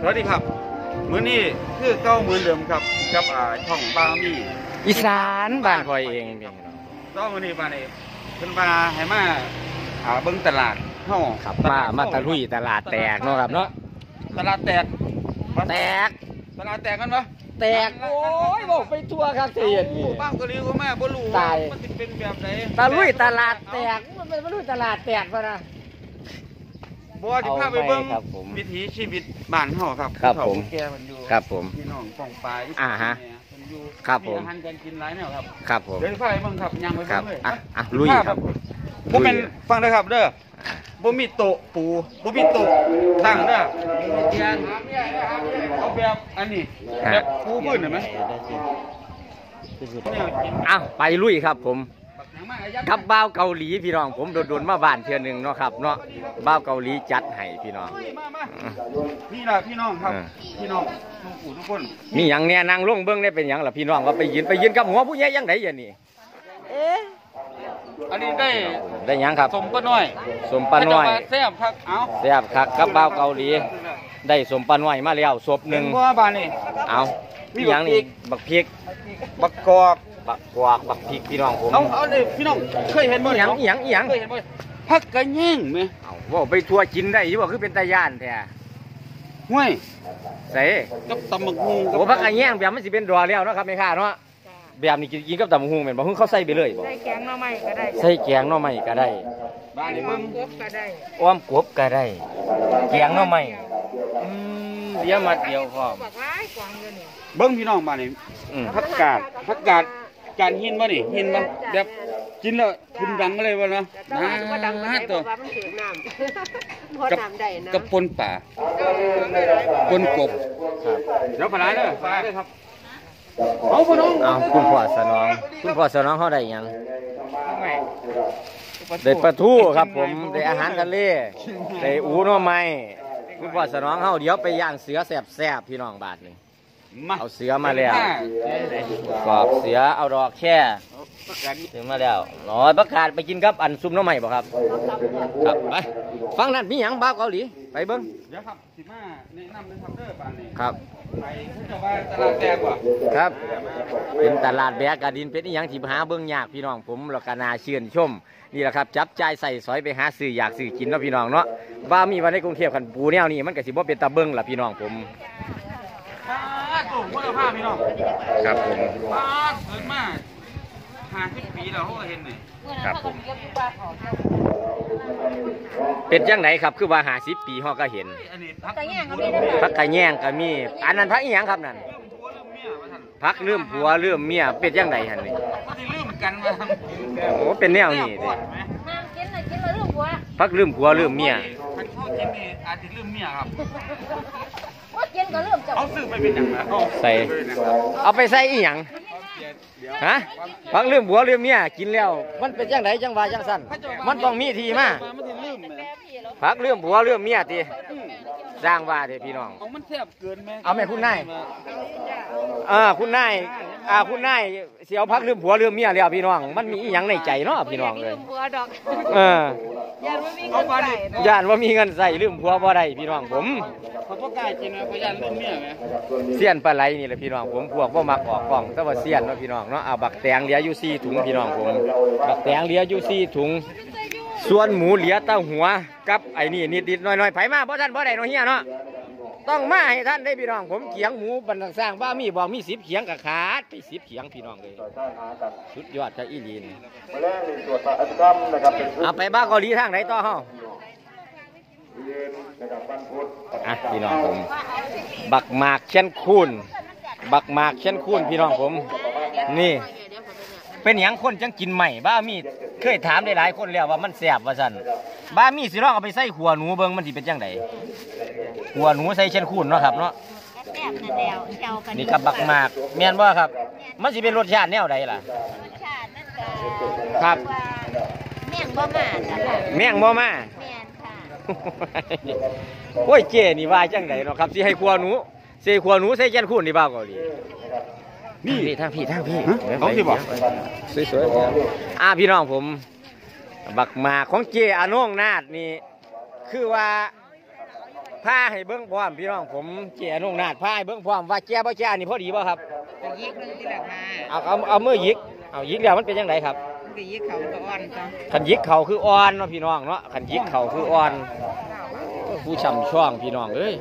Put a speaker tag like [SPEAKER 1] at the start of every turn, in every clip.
[SPEAKER 1] สวัสดีครับมื้อนี้คือเก้าเหมือนเดิมครับกับอ่าช่องบางมี
[SPEAKER 2] อีสานบ้านคอยเองพี่น้อง
[SPEAKER 1] ก็มื้อนี้มาในเพิ่นมาให้มาหาเบิ่งตลาดเฮา
[SPEAKER 2] ครับมามาตะลุยตลาดแตกเนาะครับเนาะ
[SPEAKER 1] ตลาดแตก
[SPEAKER 2] แตก
[SPEAKER 1] ตลาดแตกกันปะ
[SPEAKER 2] แตก โอ้ยบอกไปทั่วครับเสียนี่
[SPEAKER 1] บ้างก็รู้ว่าแม่บ่รู้
[SPEAKER 2] ตาย
[SPEAKER 1] มันสิเป็นแบบไหน
[SPEAKER 2] ตะลุยตลาดแตกมันเป็นตะลุยตลาดแตกปะนะ
[SPEAKER 1] บ่ว่าสิพาไปเบิ่ง
[SPEAKER 2] เอาไปครับผม
[SPEAKER 1] วิถีชีวิตบ้านเฮาครับ
[SPEAKER 2] ครับ
[SPEAKER 1] ผู้เฒ่า
[SPEAKER 2] ผม
[SPEAKER 1] ผู้แก่มันอยู่
[SPEAKER 2] ครับผม
[SPEAKER 1] พี่น้องป้องปลาย
[SPEAKER 2] อ่าฮะ
[SPEAKER 1] เพิ่นอยู่
[SPEAKER 2] ครับผม
[SPEAKER 1] อาหารการกินหลายแนวครับ
[SPEAKER 2] ครับผม
[SPEAKER 1] เดี๋ยวพาไปเบิ่งครับยังไป
[SPEAKER 2] ครับ
[SPEAKER 1] เบิ่งเลย
[SPEAKER 2] อะอะลุยครับผม
[SPEAKER 1] บ่แม่นฟังเด้อครับเด้อบ่มีโต๊ะปูบ่มีโต๊ะตั้งเด้อเตียงเอาแบบอันนี้แบบปูพื้นเห็นไหมเนี่ยกิน
[SPEAKER 2] อ้าวไปลุยครับผม
[SPEAKER 1] บั กหนังมาอายัด
[SPEAKER 2] กับบ้าวเกาหลีพี่น้องผมโดนๆมาบ้านเทื่อหนึงเนาะครับเนาะบ้าวเกาหลีจัดให้พี่น้อง
[SPEAKER 1] เฮ้ยมามานี่ล่ะพี่น้องครับ
[SPEAKER 2] อ่า
[SPEAKER 1] พี่น้องทุกผู้ทุกคน
[SPEAKER 2] มีหยังเนี่ยนางลงเบิ้งได้เป็นหยังล่ะพี่น้องว่าไปยืนไปยืนกับหัวผู้ใหญ่ยังไงอย่างนี้
[SPEAKER 1] อันนี้ได้
[SPEAKER 2] ได้หยังครับ
[SPEAKER 1] สมป้าน้อย
[SPEAKER 2] สมปลาน้อย
[SPEAKER 1] พระเจ้าว่าแซ่บครับเอ้า
[SPEAKER 2] แซ่บคักกับบ้าวเกาหลี ได้สมปลาน้อยมาแล้วศพหนึ่ง
[SPEAKER 1] เห็บ่ว่าบ้านนี่
[SPEAKER 2] เอา
[SPEAKER 1] มี
[SPEAKER 2] มีหยังนี่บักพริก
[SPEAKER 1] บักกอก
[SPEAKER 2] บักกวากบักพริกพี่น้องผม
[SPEAKER 1] เอาเอาเลยพี่น้องเคยเห็นบ่
[SPEAKER 2] อีหยังอีหยังอีหยัง
[SPEAKER 1] เคยเห็นบ่ผักกระแยงไหม
[SPEAKER 2] เอาว่าไปทัวกินได้อยู่ว่าคือเป็นตาย่านแท้
[SPEAKER 1] ห้วย
[SPEAKER 2] ใส่
[SPEAKER 1] กับตำบักหุ่ง
[SPEAKER 2] โอ้พักกันแย่งแบบมันสิเป็นดอแล้วเนาะครับแม่ค้าเนาะแบบนี้กินกับตำบักหุ่งแม่นบ่เพิ่งเข้าใส่ไปเลยบ่
[SPEAKER 3] ใส่แกงหน่อไม้ก็ได้
[SPEAKER 2] ใส่แกงหน่อไม้ก็ได้
[SPEAKER 1] บ้านนี้มึง
[SPEAKER 3] กบก็ได้
[SPEAKER 2] อ้อมกบก็ได้แกงหน่อไม้อืมเดี๋ยวมาเดียวพร้อม
[SPEAKER 3] บักร้ายกวางอยู่นี่
[SPEAKER 1] เบิ้งพี่น้องบ้านนี้
[SPEAKER 2] อืม
[SPEAKER 1] ผักกาดผักกาด จานหินบ่นี่หินบ่แบบกินแล้วคุณดังเลยวะเนาะ
[SPEAKER 3] แต่ว่าก็ดังมาได้เพ
[SPEAKER 1] ตัว
[SPEAKER 3] ราะว่ามันถือน้ำพอน้ำได้นะ
[SPEAKER 1] กับปนป่าปนกบเดี๋ยวปลาไหลเด้อปลาไหลเด้อครับเอาพี่น้อง
[SPEAKER 2] เอาคุณพ่อสนองคุณพ่อสนองเฮาได้หยังได้ปลาทูครับผมได้อาหารทะเลได้อูหน่อไม้คุณพ่อสนองเฮาเดี๋ยวไปย่างเสือแซ่บๆพี่น้องบาทนี่
[SPEAKER 1] มา
[SPEAKER 2] เอาเสือมาแล้วกรอบเสือเอาดอกแค่
[SPEAKER 1] ผักกาดนี่
[SPEAKER 2] ถึงมาแล้วน้อยประกาศไปกินกับอันซุปหน้ำใหม่บ่ครับ ครับไปฟังนั่นมีหยังบ้าวเกาหลีไปเบิ้ง
[SPEAKER 1] เดี๋ยวครับสิมาแนะนำเลยครับเด้อบ้านนี้
[SPEAKER 2] ครับ
[SPEAKER 1] ไปคุณเจ้าบ้านตลาดแตกว่ะ
[SPEAKER 2] ครับ เป็นตลาดแบกกระดินเป็นอหยังที่หาเบิ้งยากพี่น้องผมแล้วก็นาเชื่นชมนี่แหละครับจับจ่ายใส่สอยไปหาซื้ออยากซื้อกินเนาะพี่น้องเนาะว่ามีวันในกรุงเทพกันปูแนวนี้มันก็สิบ่เป็นตาเบิ้งล่ะพี่น้องผม
[SPEAKER 1] ปลาตุ่ม คุณภาพพี่น้อง
[SPEAKER 2] ครับผม
[SPEAKER 1] ปลาเกิดมาห้าสิบปีแล้วเขาก็เห็นนี่
[SPEAKER 2] ครับผมเป็นจังไหนครับคือว่าหาสิบปีฮอก็เห็น
[SPEAKER 1] อันนี้พัก
[SPEAKER 3] แต่แย่งก็ไม่ได้
[SPEAKER 2] พักไก่แย่งก็มี อันนั้นพักอีหยังครับนั่น
[SPEAKER 1] เรื่องผัวเรื่องเมียว่าท่าน
[SPEAKER 2] พักเรื่องผัวเรื่องเมียเป็นจังไหนหั่นนี่
[SPEAKER 1] ไม่ได้ลืมกันว่าทำ
[SPEAKER 2] โอ้เป็นแนวนี้เด้
[SPEAKER 3] น้ำกินเลยกินเลยลูกหัว
[SPEAKER 2] พักเรื่องผัวเรื่องเมีย
[SPEAKER 1] ท่านเข้ากินนี่อาจจะลืมเมียครับ
[SPEAKER 3] ว่ากินก็เริ่มจะ
[SPEAKER 1] เอาซื้อไปเป็นอย่างไรเอา
[SPEAKER 2] ใส่
[SPEAKER 1] ไปเป็นอย่างไร
[SPEAKER 2] เอาไปใส่อีหยังฮะพักเรื่องผัวเรื่องเมียกินแล้ว มันเป็นจังไหนจังว่าจังสั้นมันต้องมีทีมา
[SPEAKER 1] มันจะลืมไหม
[SPEAKER 2] พักเรื่องผัวเรื่องเมียติสร้างว่าเด้พี่น้อง
[SPEAKER 1] เอามันแซ่บเกินไหม
[SPEAKER 2] เอาแม่คุณนายอ่าคุณนายอ่าคุณนายเสียวพักเรื่องผัวเรื่องเมียแล้วพี่น้อง มันมีอีหยังในใจเนาะพี่น้องเลย
[SPEAKER 3] หัวดอก
[SPEAKER 2] เออ
[SPEAKER 3] ยันไม่มีเงินใส่นะ
[SPEAKER 2] ย่านว่ามีเงินใส่ลืมผัวบ่ได้พี่น้องผม
[SPEAKER 1] เขาพ่อกล้ากินไหมเขายันลืมเมียไหม
[SPEAKER 2] เสี้ยนปลาไหลนี่แหละพี่น้องผมพวกบ่มักออกกล้องแต่ว่าเสี้ยนเนาะพี่น้องเนาะเอาบักแตงเหลืออยู่สี่ถุงพี่น้องผมบักแตงเหลืออยู่สี่ถุง ส่วนหมูเหลือแตาหัวกับไอ้นี่นิดๆหน่อยๆไผมาบ่ท่านบ่ได้เนาะเฮียเนาะ ต้องมาให้ท่านได้พี่น้อง ผมเขียงหมูบรรทังสร้างบ้ามีบอกมีสิบเขียงกับขาดไปสิบเขียงพี่น้องเลยสุดยอดจะอีหลีนเอาไปบ้าเกาหลีทางไหนต่อเฮาอะพี่น้องผม บักหมากเช่นคูนบักหมากเช่นคูนพี่น้องผม นี่ เป็นหยังคนจังกินใหม่บ้ามีเคยถามได้หลายคนแล้วว่ามันแสบว่าสันบ้ามีสิลองเอาไปใส่ขัวหนูเบิ่งมันสิเป็นจังได ขัวหนูใส่เช่นคูนเนาะครับเนาะ
[SPEAKER 3] แซ่บนั่นแล้วเจ้ากัน
[SPEAKER 2] นี่กับบักหมากแม่นบ่ครับ มันสิเป็นรสชาติแนวใดล่ะ
[SPEAKER 3] รสชาตินั่นก็
[SPEAKER 2] ครับ
[SPEAKER 3] ว่าแม่งบ่มาจ้ะค่ะ
[SPEAKER 2] แม่งบ่มา
[SPEAKER 3] แม่นค่ะ
[SPEAKER 2] โอ้ยเจนี่ว่าจังไดเนาะครับสิให้ขัวหนูสิให้ขัวหนูใส่เช่นคูนนี่บ้าเกาหลีนี่ทางพี่ทางพี่
[SPEAKER 1] ฮะเขาสิบอก
[SPEAKER 2] สวยๆอ่าพี่น้องผม บักหมากของเจอาโนงนาดนี่คือว่า ผ้าให้เบิ้งพร้อมพี่น้องผมเจียนุ่งนาดผ้าให้เบิ้งพร้อมว่าแก่บ่แก่นี่พอดีบ่ครับ
[SPEAKER 4] ก็ยิกนึงที่ละค่ะ
[SPEAKER 2] เอาเอาเอามือหยิกเอาหยิกแล้วมันเป็นยังไงครับ
[SPEAKER 4] ก็ยิกเขาก็อ่อนจ้ะ
[SPEAKER 2] ขันหยิกเข่าคืออ่อนเนาะพี่น้องเนาะขันหยิกเข่าคืออ่อนโอ้ผู้ช่ำช่องพี่น้องเอ้ย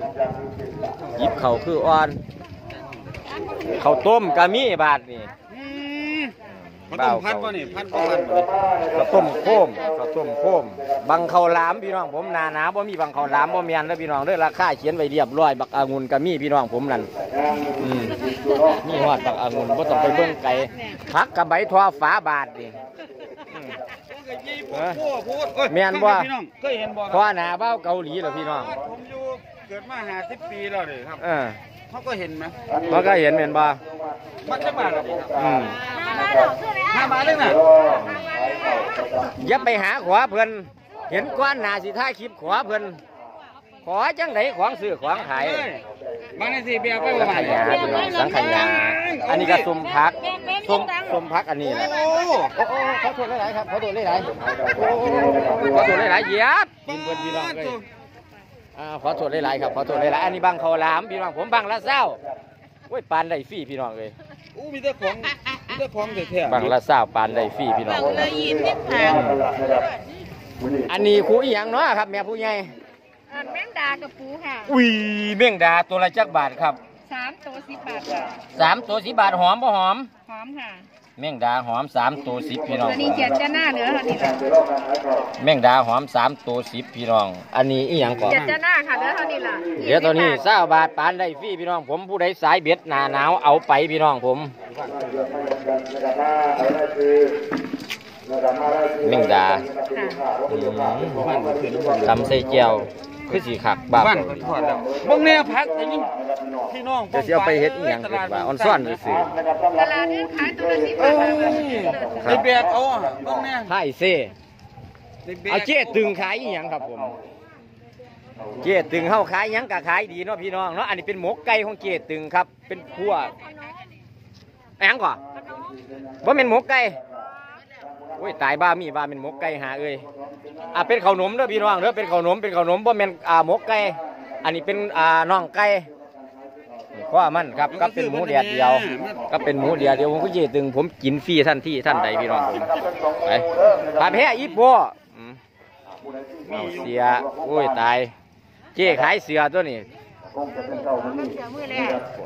[SPEAKER 2] หยิบเข่าคืออ่อนข้าวต้มกะมีบาทนี่
[SPEAKER 1] อืม มันต้องพัดป่ะนี่พัดป่ะพัดบ่นี่
[SPEAKER 2] ข้าวต้มโค้มข้าวต้มโค้มบังข้าวหลามพี่น้องผมหนาหนาบ่มีบังข้าวหลามบ่แม่นเด้อพี่น้องเด้อราคาเขียนไว้เรียบร้อยบักองุ่นกะมีพี่น้องผมนั่นอืมมีฮอดบักองุ่นบ่ต้องไปเบิ่งไกลผักกะใบทอฝาบาทนี่
[SPEAKER 1] เออพูดพูดเอ้ย
[SPEAKER 2] แม่นบ่
[SPEAKER 1] พี่น้องเคยเห็นบ่ค
[SPEAKER 2] เพราะ
[SPEAKER 1] รับ
[SPEAKER 2] หน้าเบ้าเกาหลีเหรอพี่น้อง
[SPEAKER 1] ผมอยู่เกิดมาหาสิบปีแล้วเลยครับ
[SPEAKER 2] เออ
[SPEAKER 1] เขาก็เห็นไหม
[SPEAKER 2] มันก็เห็นเหมือนบ่
[SPEAKER 1] มันจะมาแล้วนี่ครับ
[SPEAKER 2] อืม
[SPEAKER 1] ห้าบาทเลยนะ
[SPEAKER 2] อย่าไปหาขวาเพิ่นเห็นก้อนหน้าสิท่าคลิปขวาเพิ่นขอจังไดของซื้อของขาย
[SPEAKER 1] เอ้ยบางในสี่เบียร์ไป
[SPEAKER 2] สั
[SPEAKER 1] บ่
[SPEAKER 2] ง
[SPEAKER 1] ไหว
[SPEAKER 2] ขยาพี่น้องสังขยาอันนี้ก็สมพักสมสมพักอันนี้แหละ
[SPEAKER 1] โอ้
[SPEAKER 2] โอ้โอ้ขอโทษหลายๆครับขอโทษหลายๆโอ้ขอโทษหลายๆเหยียบกินเพิ่นพี่น้องเลยอ่าขอโทษหลายๆครับขอโทษหลายๆอันนี้บังข้าวหลามพี่น้องผมบังละเศร้าโอ้ยปานได้ฟรีพี่น้องเลย
[SPEAKER 1] อู้มีแต่ของ มีแต่ของแท้ๆ
[SPEAKER 2] บังละเศร้าปานได้ฟรีพี่น้อง
[SPEAKER 3] เลยยี่สิบพัน
[SPEAKER 2] อันนี้ครูอีหยังเนาะครับ แม่ผู้ใหญ่
[SPEAKER 3] อันแมงดากับปูค่ะ
[SPEAKER 2] อุ้ยเม่งดาตัวละจักบาทครับ
[SPEAKER 3] สามตัวสิบบาทค่ะ
[SPEAKER 2] สามตัวสิบบาทหอมบ่หอม
[SPEAKER 3] หอมค่ะ
[SPEAKER 2] เม่งดาหอมสามตัวสิบพี่น้อง
[SPEAKER 3] อันนี้เจ็ดจะหน้าเหนือค่ะนี่ละ
[SPEAKER 2] เม่งดาหอมสามตัวสิบพี่น้อง อันนี้อีหยังก่อน
[SPEAKER 3] เจ็ดจะหน้าค่ะเหลือเท่านี้ล่ะ
[SPEAKER 2] เดี๋ยวตัวนี้เศร้าบาทปานได้ฟรีพี่น้อง ผมผู้ใดสายเบ็ดหนาหนาวเอาไปพี่น้องผมเม่งดา
[SPEAKER 3] ค่ะ
[SPEAKER 2] อืมทำใส่เจียวคือสีขักบ้า
[SPEAKER 1] บ้านก็ทอดแล้วเบิ่งแน่พักอย่างนี้ พี่น้อง
[SPEAKER 2] เดี๋ยวสิเอาไปเฮ็ดอีหยัง
[SPEAKER 1] ต
[SPEAKER 2] เฮ็
[SPEAKER 1] ลา
[SPEAKER 2] ด
[SPEAKER 1] ด
[SPEAKER 2] ว่าออนซ่อนซื่อ
[SPEAKER 3] ตลาดนี้ขายตัวละสิบ
[SPEAKER 1] เอ้
[SPEAKER 3] บาทค่ะ
[SPEAKER 1] ยในแบกเอาอะเบิ่งแน่
[SPEAKER 2] ๆไพ่เซ่
[SPEAKER 1] ในแบก
[SPEAKER 2] เอาเจ๊ตึงขายอีหยังครับผม เจ๊ตึงเฮาขายหยังก็ขายดีเนาะพี่น้องเนาะอันนี้เป็นหมกไก่ของเจ๊ตึงครับ เป็นพัวแองก่อนว่าเป็นหมกไก่โอ้ยตายบ้ามีบ้าเป็นหมกไก่หาเอ้ยอะเป็นข้าวหนมเด้อพี่น้องเด้อเป็นข้าวหนมเป็นข้าวหนมบ่แม่นอ่าหมกไก่อันนี้เป็นอ่าน่องไก่นี่ ข้อมันครับก็เป็นหมูเดียดเดียว ก็เป็นหมูเดียดเดียวผมก็เจ๊ตึงผมกินฟรีท่านที่ท่านใดพี่น้องผมไปปลาแพ้อีโปอืมเอาเสียโอ้ยตาย เจ๊ขายเสือตัวนี้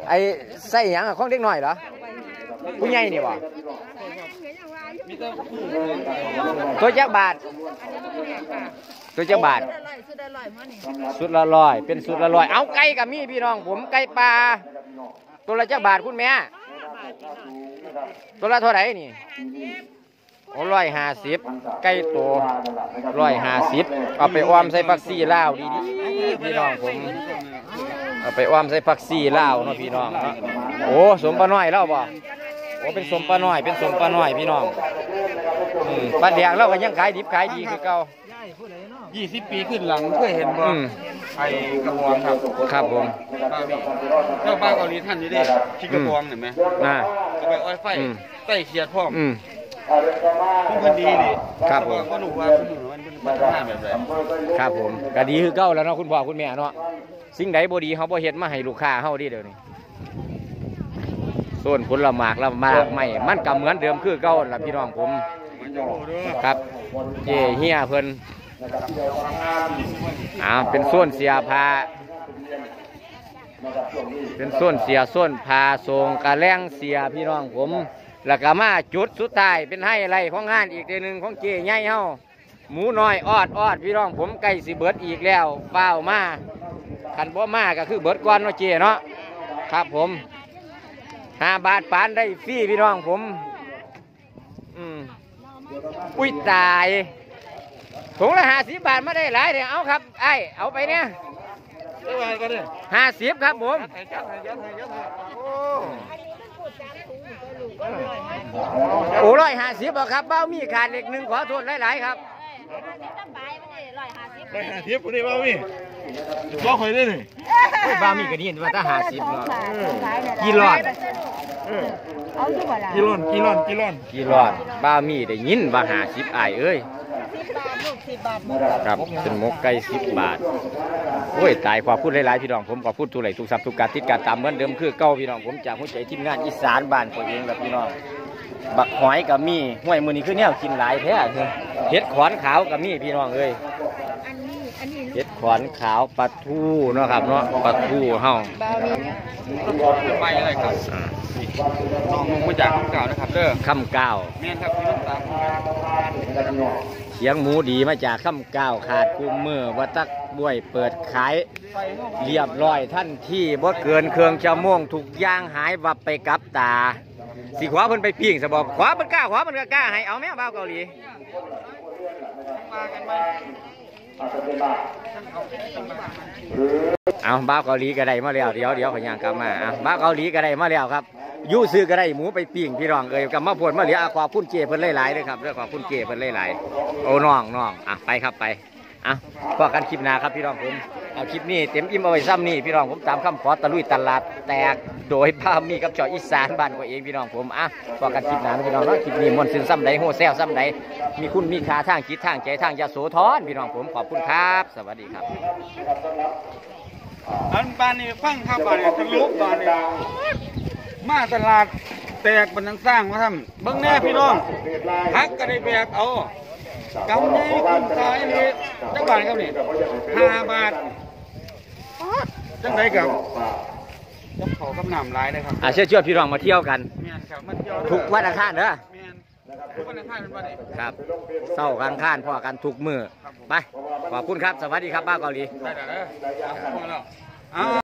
[SPEAKER 2] ไอ้ใส่หยังอะของเด็กหน้อยเหรอผู้ใหญ่นี่บ่
[SPEAKER 1] ตั
[SPEAKER 2] วจักบาท ตัวจักบาทสุดละร้อย เป็นสุดละร้อย เอาไก่กับมีพี่น้อง ผมไก่ปลาตัวละจักบาทคุณแม่ตัวละเท่าไหร่นี่โอ้ร้อยห้าสิบไก่ตัวร้อยห้าสิบเอาไปอ้อมใส่ผักซี่ลาวดีๆพี่น้องผมเอาไปอ้อมใส่ผักซี่ลาวเนาะพี่น้องเนาะโอ้สมปลาน้อยแล้วบ่โอ้เป็นสมปลาน้อย เป็นสมปลาน้อยพี่น้องอืมปลาแดงเราก็ยังขายดิบขายดีคือเก่า
[SPEAKER 1] ยี่สิบปีขึ้นหลังเคยเห็นบ่
[SPEAKER 2] อืม
[SPEAKER 1] ไอ้กระบองครับ
[SPEAKER 2] ครับผม
[SPEAKER 1] บ้าพี่เจ้าบ้าเกาหลีท่านอยู่ดิที่กระบองเห็นไหม
[SPEAKER 2] น่ะ
[SPEAKER 1] เอาไปอ้อยไฟ
[SPEAKER 2] อืม
[SPEAKER 1] ใต้เขียดพร้อม
[SPEAKER 2] อืม
[SPEAKER 1] พุ่งพันดีนี่
[SPEAKER 2] ครับผม
[SPEAKER 1] ก็รู้ว่าพุ่งมันเป็นพัฒนาแบบไหน
[SPEAKER 2] ครับผมก็ดีคือเก่าแล้วเนาะคุณพ่อคุณแม่เนาะสิ่งใดบ่ดีเขาบ่เฮ็ดมาให้ลูกค้าเฮาดิเดี๋ยวนี้ส่วนผลละหมากละหมากไม่มันก็เหมือนเดิมคือเก่าล่ะพี่น้องผม
[SPEAKER 1] มันจะรู้เด้อ
[SPEAKER 2] ครับ เจเฮียเพิ่น อ่าเป็นส่วนเสียพาเป็นส่วนเสียส่วนพาทรงกระแรงเสียพี่น้องผม แล้วก็มาจุดสุดท้ายเป็นให้ไรของงานอีกเดือนหนึ่งของเจใหญ่เฮาหมูน้อยออดออดพี่น้องผมใกล้สิเบิดอีกแล้วเฝ้าวมาขันบ่มาก็คือเบิดก่อนเนาะเจเนาะครับผมห้าบาทปานได้ฟรีพี่น้องผม อืมอุ้ยตาย ถุงละห้าสิบบาทไม่ได้หลายเดี๋ยวเอาครับไอ้เอาไปเนี่ย
[SPEAKER 1] เอ้ยก็ได้
[SPEAKER 2] ห้าสิบครับผม
[SPEAKER 1] ไทยจัดไทยจัดไทยจัดโอ้
[SPEAKER 2] โอ้ร้อยห้าสิบครับเบ้ามีขาดเล็กหนึ่งขอโทษหลายๆครับ
[SPEAKER 1] ไปหาเทียบกูได้บ้ามี่บ่คอยได้นี่
[SPEAKER 2] โอ้ยเบ้ามีก็นี่ว่าถ้าห้าสิบเนาะกี่รอด
[SPEAKER 3] เอาอยู่บ่ล่ะ
[SPEAKER 1] กิโลนกิโลนกิโลน
[SPEAKER 2] กี่รอดเบ้ามีได้ยินว่าห้าสิบไอ้ายเอ้ย
[SPEAKER 4] ลูกสิบบาทหมด
[SPEAKER 2] ครับเป็นหมกไก่สิบบาทโอ้ยตายขอพูดหลายๆพี่น้องผมขอพูดทุกไหลทุกทรัพย์ทุกการติดการตามเหมือนเดิมคือเก้าพี่น้องผมจากหัวใจทีมงานอีสานบ้านตัวเองแบบพี่น้องบักหอยกับมีห้วยมือนี้คือแนวกินหลายแท้คือเห็ดขอนขาวกับมีพี่น้องเอ้ย
[SPEAKER 3] อันนี้อันนี้
[SPEAKER 2] เห็ดขอนขาวปลาทูเนาะครับเนาะปลาทูเฮา
[SPEAKER 3] บาวนี่
[SPEAKER 1] ไม่อะไรครับ
[SPEAKER 2] อ่า
[SPEAKER 1] น้องลงมาจากข้างเก่านะครับเด้อ
[SPEAKER 2] ข้ามก้าว
[SPEAKER 1] แม่นครับพี่น้องตา
[SPEAKER 2] เขียงหมูดีมาจากข้ามก้าวขาดกุมมือวัตักบ้วยเปิดขาย เรียบร้อยท่านที่บ่เกินเครื่องชั่วงทุกย่างหายวับไปกับตาสิขวาเพิ่นไปปิ้งสบอกขวาเพิ่นกล้าขวาเพิ่นก็กล้าให้เอาแม่บ้าวเกาหลีเอาบ้าวเกาหลีก็ได้มาแล้วเดี๋ยวเดี๋ยวขอย่างกลับมาอะบ้าวเกาหลีก็ได้มาแล้วครับ ยู่ซื้อก็ได้หมูไปปิ้งพี่รองเอ้ยกับมาพวนมาเหลืออะขอพุ่นเจเพิ่นหลายๆเลยครับเรื่องขอพุ่นเจเพิ่นหลายๆโอ้น้องน้องอะไปครับไปอะพอกันคลิปหน้าครับพี่รองผมเอาคลิปนี้เต็มอิ่มเอาไว้ซ้ำนี่พี่รองผมตามคำขอตะลุยตลาดแตกโดยพามีกับจออีสานบ้านตัวเองพี่น้องผมอะพอกันคลิปหน้าพี่น้องเนาะคลิปนี้มวนซึนซ้ำใดโหแซวซ้ำใดมีคุณมีค่าทางจิตทางใจทางยาโสธรพี่น้องผมขอบคุณครับ สวัสดีครับ
[SPEAKER 1] อันปานนี่ฟังครับบานนี่ทะลุบานนี่ มาตลาดแตกบันทังสร้างมาทำเบิ่งแน่พี่น้องฮักก็ได้แบกเอากำนี้คุณขายนี่จังบาทครับนี่ห้าบาทจังไรกับจังเขากำนำหลายเลยครับ
[SPEAKER 2] อะเชื่อเชื่อพี่น้องมาเที่ยวกัน
[SPEAKER 1] แม่นครับมันเที่ยวเด้อ
[SPEAKER 2] ทุกวันอังคารเด้อ
[SPEAKER 1] แม่นทุกวันอังคารเป็นวันนี้
[SPEAKER 2] ครับเศร้ากลางคานพ่อกันทุกมือไปขอบคุณครับ สวัสดีครับบ้าวเกาหลี